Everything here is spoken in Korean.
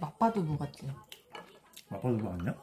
맛바두부 같지? 맛봐도 아니야?